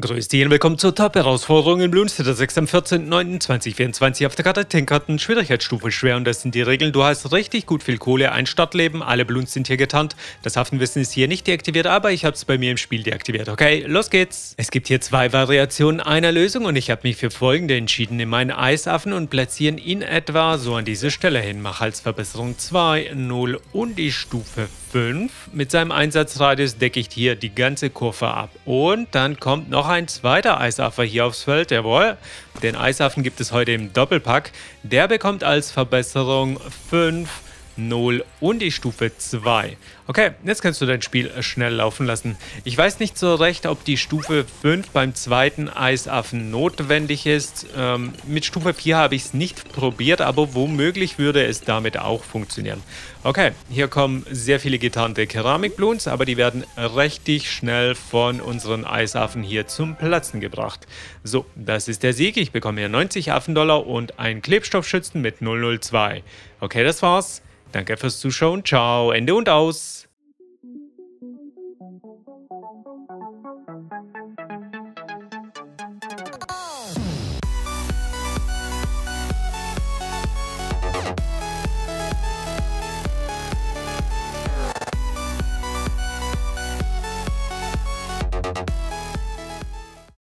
Grüß dich und willkommen zur Top-Herausforderung in Bloonstead 6 am 14.09.2024 auf der Karte Tenkarten, Schwierigkeitsstufe schwer und das sind die Regeln. Du hast richtig gut viel Kohle, ein Startleben, alle Bloons sind hier getarnt. Das Hafenwissen ist hier nicht deaktiviert, aber ich habe es bei mir im Spiel deaktiviert. Okay, los geht's. Es gibt hier zwei Variationen einer Lösung und ich habe mich für folgende entschieden. In meinen Eisaffen und platzieren ihn etwa so an diese Stelle hin. Mach als Verbesserung 2, 0 und die Stufe 5. Mit seinem Einsatzradius decke ich hier die ganze Kurve ab. Und dann kommt noch ein zweiter Eisaffer hier aufs Feld, jawohl. Den Eisaffen gibt es heute im Doppelpack. Der bekommt als Verbesserung 5, 0 und die Stufe 2. Okay, jetzt kannst du dein Spiel schnell laufen lassen. Ich weiß nicht so recht, ob die Stufe 5 beim zweiten Eisaffen notwendig ist. Ähm, mit Stufe 4 habe ich es nicht probiert, aber womöglich würde es damit auch funktionieren. Okay, hier kommen sehr viele getarnte Keramikbloons, aber die werden richtig schnell von unseren Eisaffen hier zum Platzen gebracht. So, das ist der Sieg. Ich bekomme hier 90 Affendollar und einen Klebstoffschützen mit 002. Okay, das war's. Danke fürs Zuschauen. Ciao. Ende und aus.